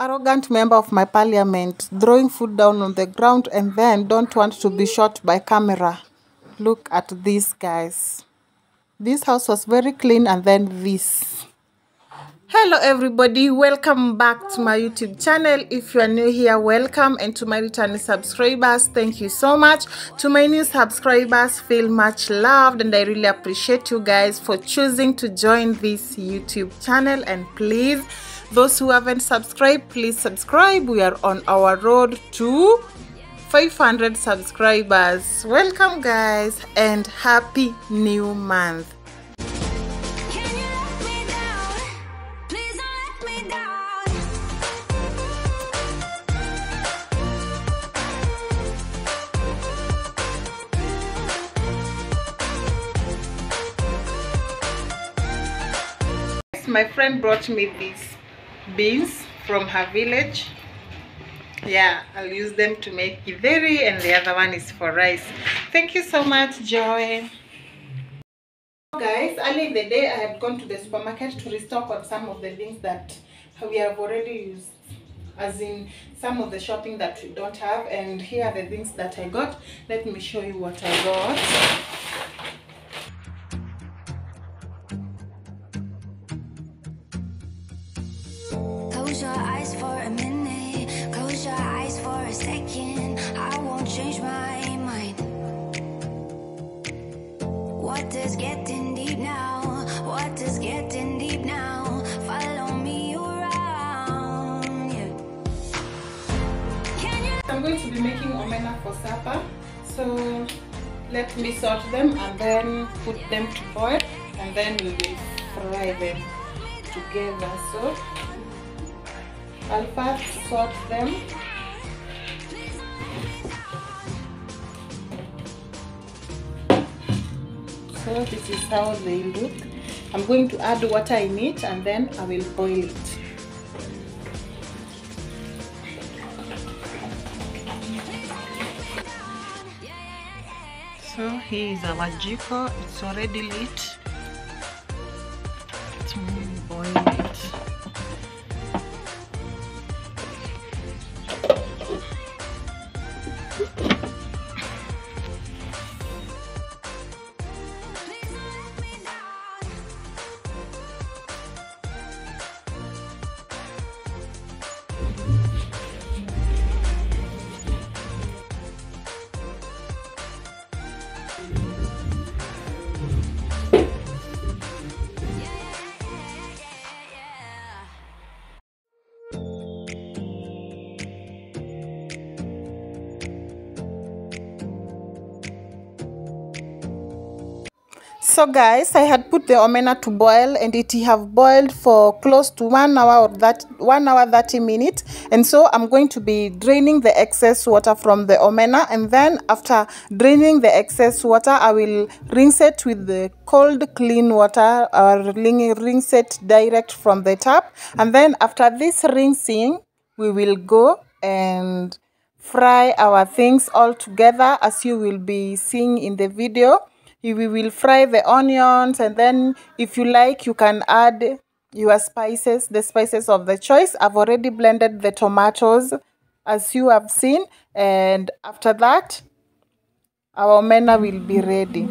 arrogant member of my parliament throwing food down on the ground and then don't want to be shot by camera. Look at these guys. This house was very clean and then this. Hello everybody, welcome back to my YouTube channel. If you are new here, welcome and to my returning subscribers, thank you so much. To my new subscribers, feel much loved and I really appreciate you guys for choosing to join this YouTube channel and please those who haven't subscribed, please subscribe. We are on our road to 500 subscribers. Welcome, guys, and happy new month. Can you let me down? Please don't let me down. My friend brought me these beans from her village. Yeah, I'll use them to make githeri and the other one is for rice. Thank you so much, Joy. Guys, early in the day I had gone to the supermarket to restock on some of the things that we have already used. As in some of the shopping that we don't have and here are the things that I got. Let me show you what I got. Close your eyes for a second. I won't change my mind. What is getting deep now? What is getting deep now? Follow me around. Yeah. I'm going to be making omena for supper. So let me sort them and then put them to boil and then we will fry them together. So I'll first sort them. So this is how they look. I'm going to add water in it and then I will boil it. So here is our jiko. It's already lit. So guys, I had put the omena to boil and it have boiled for close to one hour or that one hour 30 minutes. And so I'm going to be draining the excess water from the omena and then after draining the excess water, I will rinse it with the cold clean water or rinse it direct from the tap. And then after this rinsing, we will go and fry our things all together as you will be seeing in the video we will fry the onions and then if you like you can add your spices the spices of the choice. I've already blended the tomatoes as you have seen and after that our omena will be ready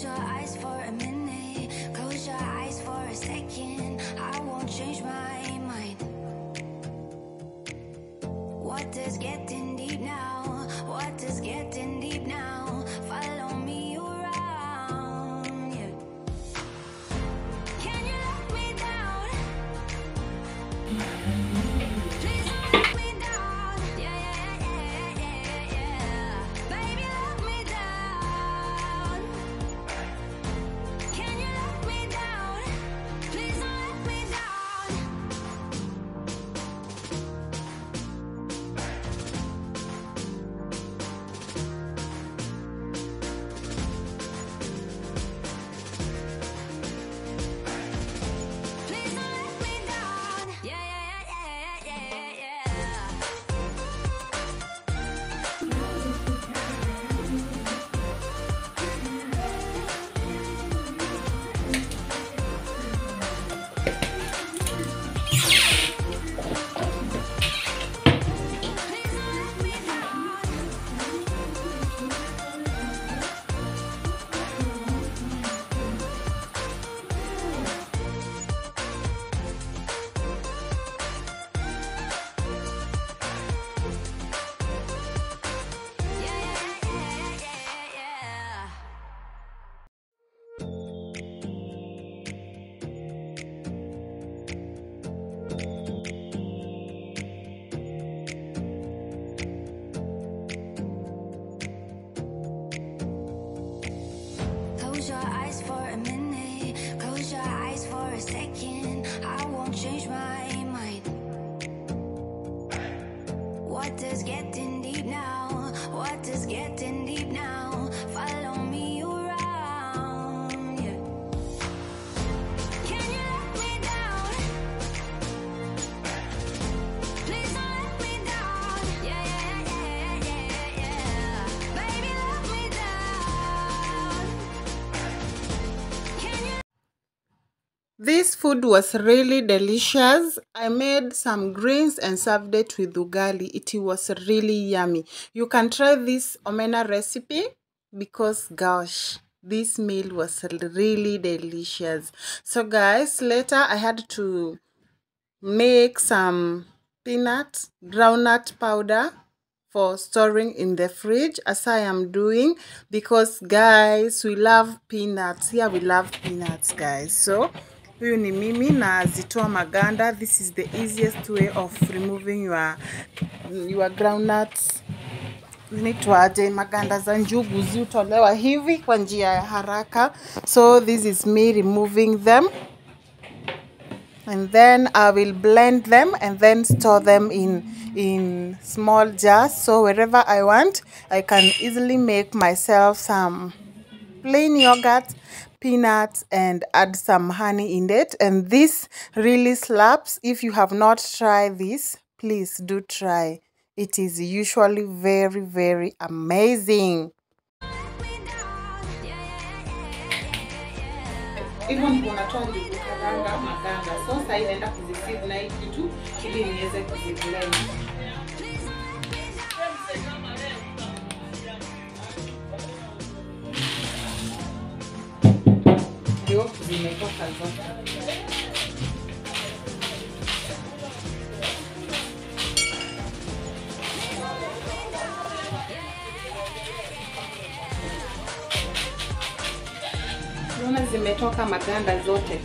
Close your eyes for a minute. Close your eyes for a second. I won't change my mind. What is getting deep now? What is getting deep now? Follow me your eyes for a minute. Close your eyes for a second. I won't change my This food was really delicious. I made some greens and served it with ugali. It was really yummy. You can try this omena recipe because gosh, this meal was really delicious. So guys, later I had to make some peanut groundnut powder for storing in the fridge as I am doing because guys we love peanuts here we love peanuts guys so huyu ni mimi nazitoa maganda. This is the easiest way of removing your your groundnuts. Zinaitwaje maganda za njugu ziutolewa hivi kwa njia ya haraka. So this is me removing them. And then I will blend them and then store them in in small jars. So wherever I want I can easily make myself some plain yogurt peanuts and add some honey in it. And this really slaps. If you have not tried this please do try. It is usually very very amazing. Hivyo ndivyo natoa naenda kuzisivu na hii kitu ili niweze ndio zimetoka zote Unaona zimetoka maganda zote.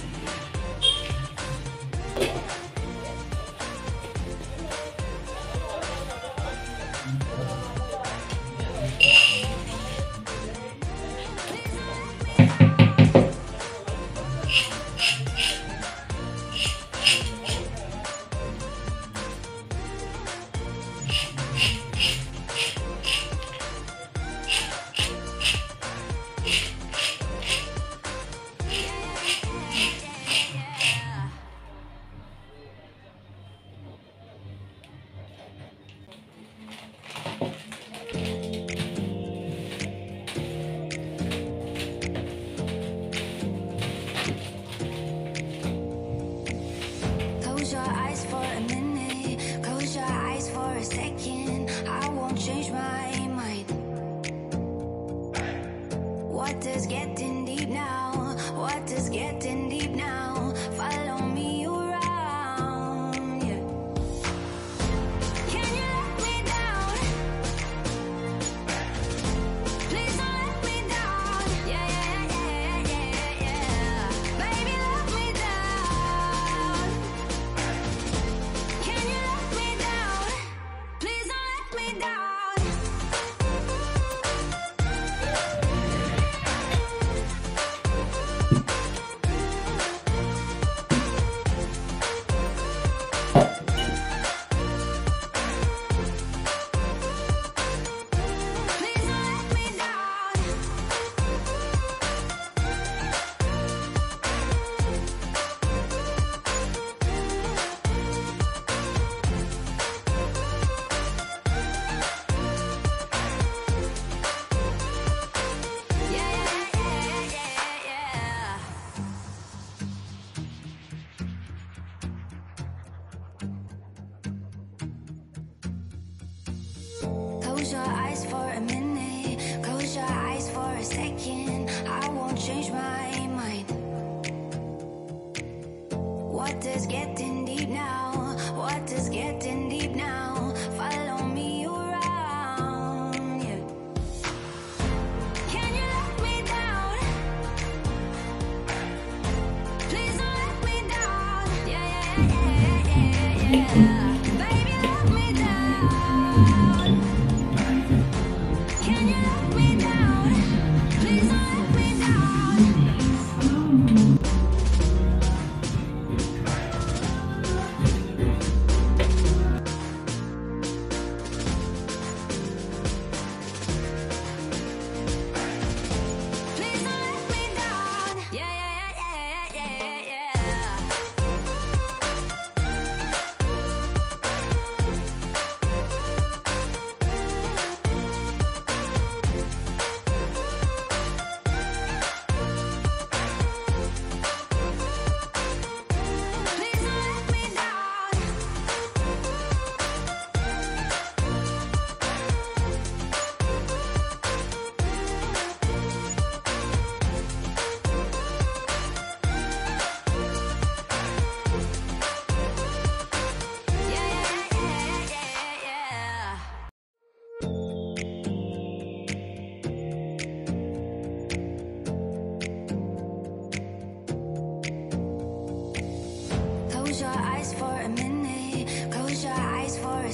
Your eyes for a minute. Close your eyes for a second. I won't change my mind. What is getting deep now? What is getting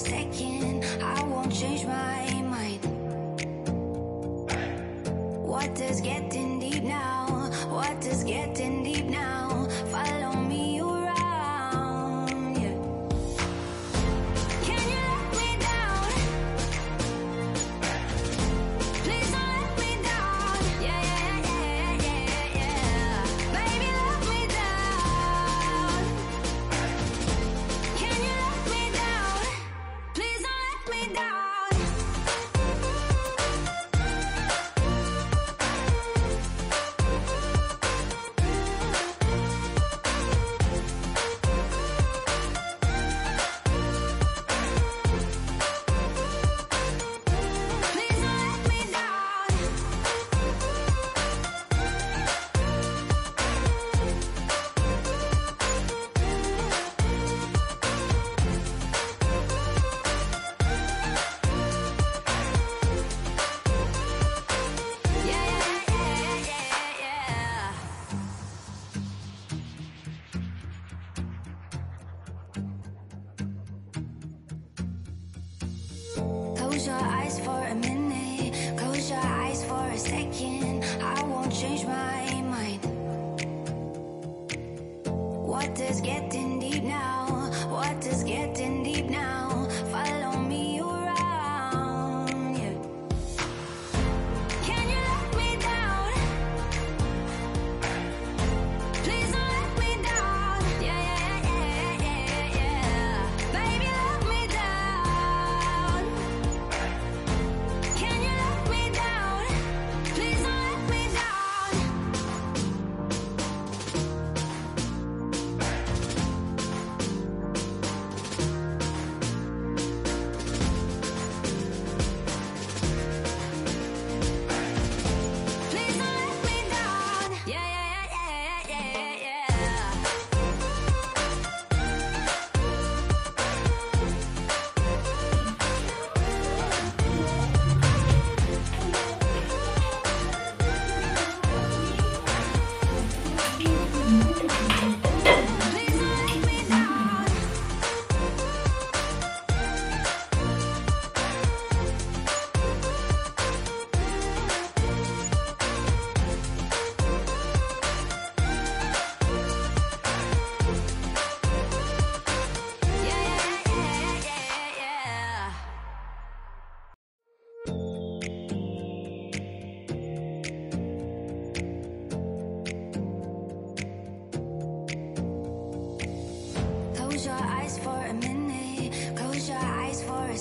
second, I won't change my mind. What does getting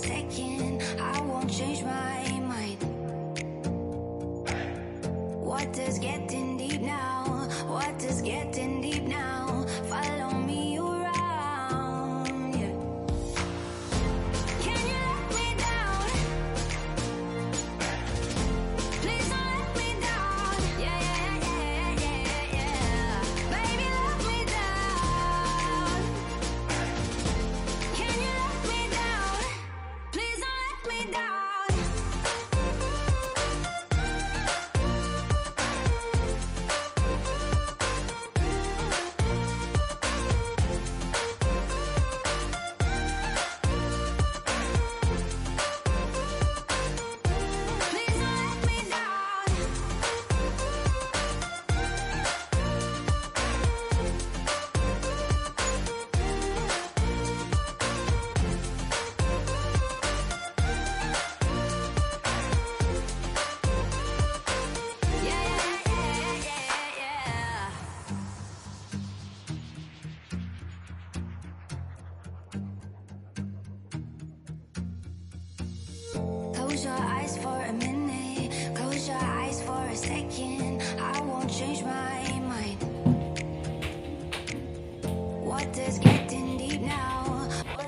second. I won't change my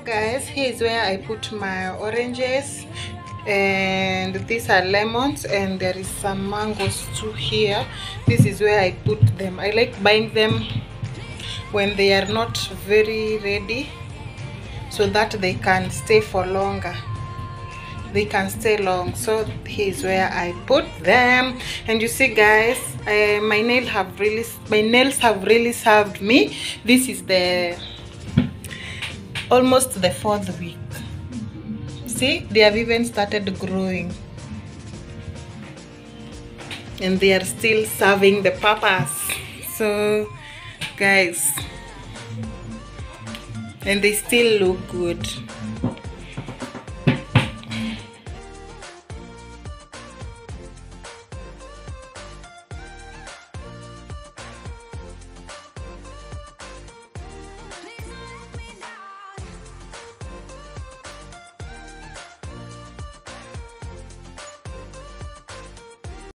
guys here's where I put my oranges and these are lemons and there is some mangoes too here. This is where I put them. I like buying them when they are not very ready so that they can stay for longer. They can stay long. So here's where I put them. And you see guys uh, my nail have really my nails have really served me. This is the almost the fourth week. See, they have even started growing. And they are still serving the purpose. So, guys, and they still look good.